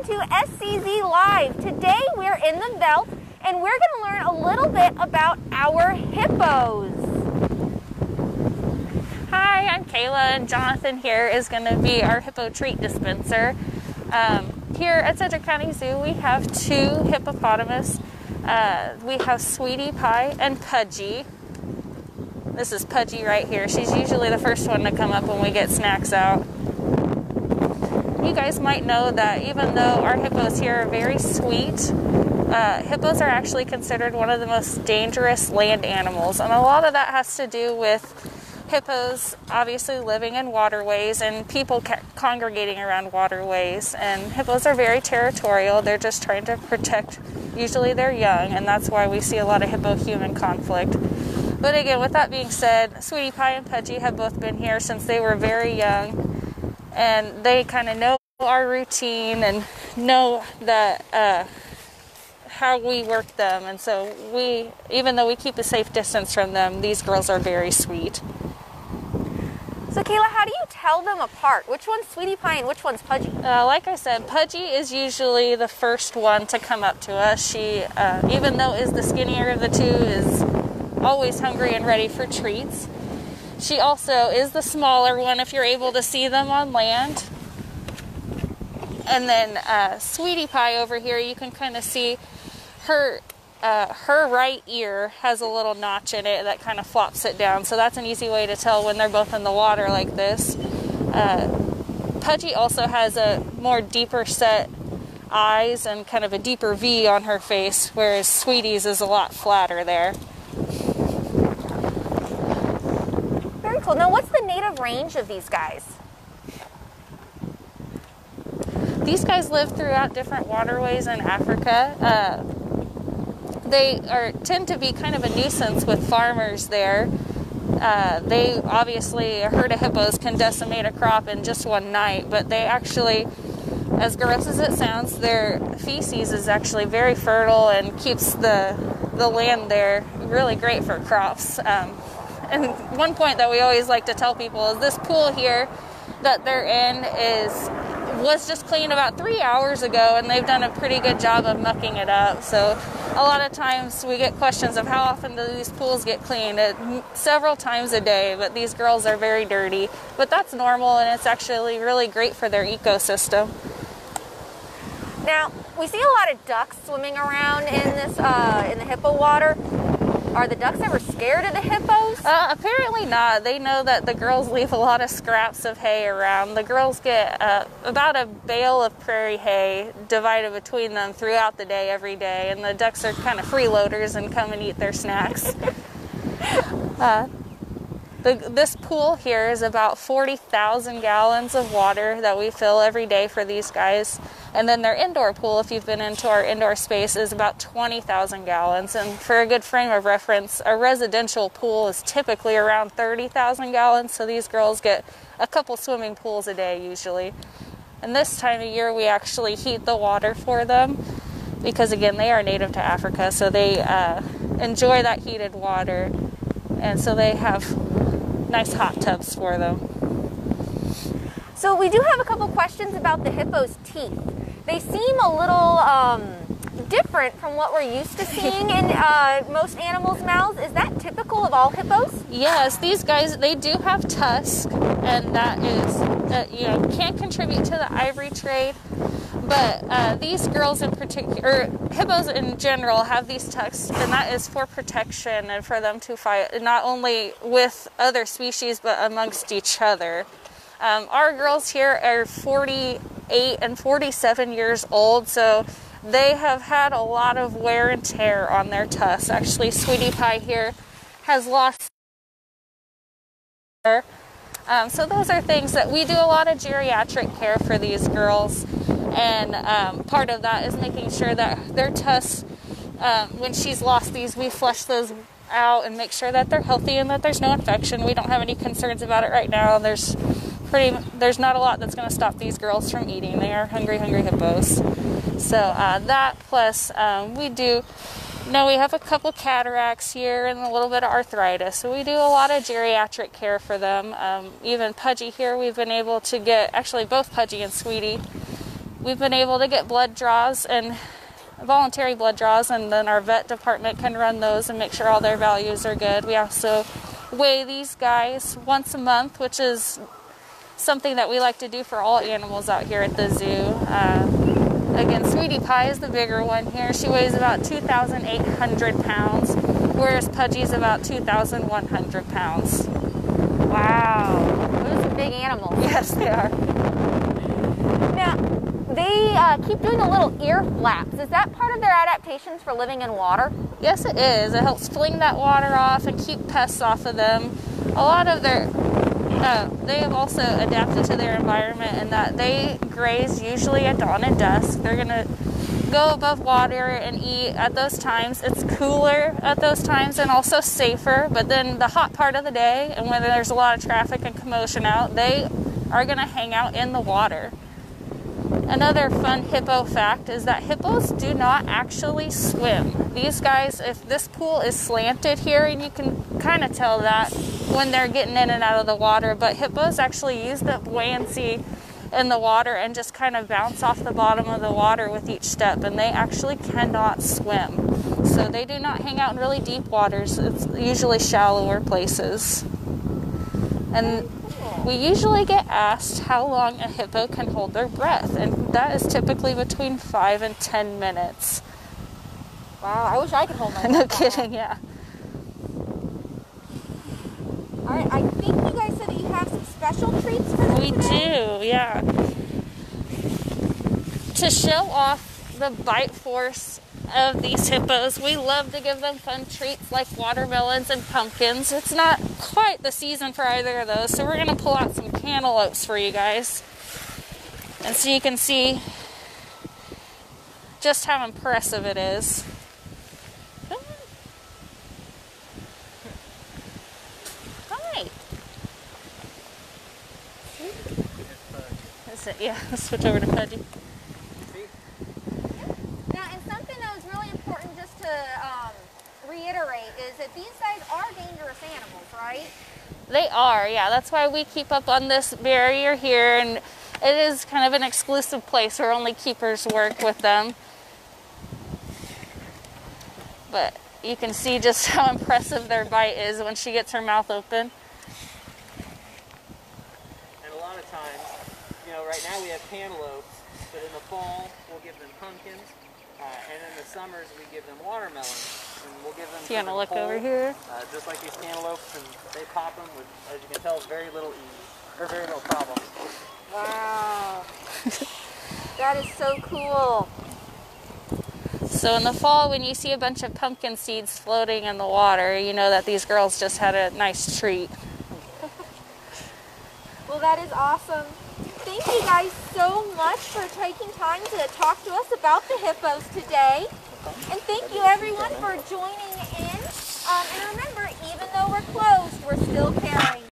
welcome to SCZ Live. Today we're in the Veldt and we're going to learn a little bit about our hippos. Hi, I'm Kayla and Jonathan here is going to be our hippo treat dispenser. Um, here at Sedgwick County Zoo we have two hippopotamus. Uh, we have Sweetie Pie and Pudgy. This is Pudgy right here. She's usually the first one to come up when we get snacks out you guys might know that even though our hippos here are very sweet, uh, hippos are actually considered one of the most dangerous land animals. And a lot of that has to do with hippos obviously living in waterways and people ca- congregating around waterways. And hippos are very territorial, they're just trying to protect usually their young, and that's why we see a lot of hippo human conflict. But again, with that being said, Sweetie Pie and Pudgy have both been here since they were very young and they kind of know our routine and know that uh, how we work them. And so we even though we keep a safe distance from them these girls are very sweet. So kayla how do you tell them apart? Which one's sweetie pie and which one's pudgy? Uh, like i said pudgy is usually the first one to come up to us. She uh, even though is the skinnier of the two is always hungry and ready for treats. She also is the smaller one if you're able to see them on land. And then uh, Sweetie Pie over here, you can kind of see her uh, her right ear has a little notch in it that kind of flops it down. So that's an easy way to tell when they're both in the water like this. Uh, Pudgy also has a more deeper set eyes and kind of a deeper V on her face, whereas Sweetie's is a lot flatter there. Very cool. Now, what's the native range of these guys? These guys live throughout different waterways in Africa. Uh, they are tend to be kind of a nuisance with farmers there. Uh, they obviously a herd of hippos can decimate a crop in just one night, but they actually, as gross as it sounds, their feces is actually very fertile and keeps the the land there really great for crops. Um, and one point that we always like to tell people is this pool here that they're in is was just cleaned about three hours ago and they've done a pretty good job of mucking it up. So a lot of times we get questions of how often do these pools get cleaned? It, several times a day but these girls are very dirty. But that's normal and it's actually really great for their ecosystem. Now we see a lot of ducks swimming around in this uh, in the hippo water. Are the ducks ever scared of the hippos? Uh, apparently not. They know that the girls leave a lot of scraps of hay around. The girls get uh, about a bale of prairie hay divided between them throughout the day, every day, and the ducks are kind of freeloaders and come and eat their snacks. uh, the, this pool here is about 40,000 gallons of water that we fill every day for these guys. And then their indoor pool, if you've been into our indoor space, is about 20,000 gallons. And for a good frame of reference, a residential pool is typically around 30,000 gallons. So these girls get a couple swimming pools a day usually. And this time of year, we actually heat the water for them because, again, they are native to Africa, so they uh, enjoy that heated water. And so they have nice hot tubs for them. So we do have a couple questions about the hippo's teeth. They seem a little um, different from what we're used to seeing in uh, most animals' mouths. Is that typical of all hippos? Yes, these guys they do have tusks, and that is that you know can contribute to the ivory trade. But uh, these girls in particular, hippos in general, have these tusks, and that is for protection and for them to fight not only with other species but amongst each other. Um, our girls here are 48 and 47 years old, so they have had a lot of wear and tear on their tusks. Actually, Sweetie Pie here has lost. Um, so those are things that we do a lot of geriatric care for these girls and um, part of that is making sure that their tusks, um, when she's lost these, we flush those out and make sure that they're healthy and that there's no infection. We don't have any concerns about it right now. There's pretty, there's not a lot that's going to stop these girls from eating. They are hungry, hungry hippos. So uh, that plus um, we do know we have a couple cataracts here and a little bit of arthritis. So we do a lot of geriatric care for them. Um, even Pudgy here, we've been able to get actually both Pudgy and Sweetie we've been able to get blood draws and voluntary blood draws, and then our vet department can run those and make sure all their values are good. We also weigh these guys once a month, which is something that we like to do for all animals out here at the zoo. Uh, again, Sweetie Pie is the bigger one here. She weighs about 2,800 pounds, whereas Pudgy's about 2,100 pounds. Wow. Those are big animals. Yes, they are. They uh, keep doing the little ear flaps. Is that part of their adaptations for living in water? Yes, it is. It helps fling that water off and keep pests off of them. A lot of their, uh, they have also adapted to their environment in that they graze usually at dawn and dusk. They're gonna go above water and eat at those times. It's cooler at those times and also safer. But then the hot part of the day and when there's a lot of traffic and commotion out, they are gonna hang out in the water. Another fun hippo fact is that hippos do not actually swim. These guys, if this pool is slanted here, and you can kind of tell that when they're getting in and out of the water, but hippos actually use the buoyancy in the water and just kind of bounce off the bottom of the water with each step, and they actually cannot swim. So they do not hang out in really deep waters, it's usually shallower places. And we usually get asked how long a hippo can hold their breath, and that is typically between five and ten minutes. Wow, I wish I could hold my No kidding, yeah. All right, I think you guys said that you have some special treats for them We today? do, yeah. To show off the bite force of these hippos, we love to give them fun treats like watermelons and pumpkins. It's not quite the season for either of those, so we're gonna pull out some cantaloupes for you guys. And so you can see just how impressive it is. Hi. It, yeah. Let's switch over to Pudgy. Now, and something that was really important just to um, reiterate is that these guys are dangerous animals, right? They are, yeah. That's why we keep up on this barrier here, and it is kind of an exclusive place where only keepers work with them. But you can see just how impressive their bite is when she gets her mouth open. And a lot of times, you know, right now we have cantaloupes, but in the fall we'll give them pumpkins, uh, and in the summers we give them watermelons. And we'll give them Do you want to look over here? Uh, just like these cantaloupes, and they pop them with, as you can tell, very little ease, or very little problems. Wow. that is so cool. So in the fall, when you see a bunch of pumpkin seeds floating in the water, you know that these girls just had a nice treat. Well, that is awesome. Thank you guys so much for taking time to talk to us about the hippos today. And thank you everyone for joining in. Um, and remember, even though we're closed, we're still caring.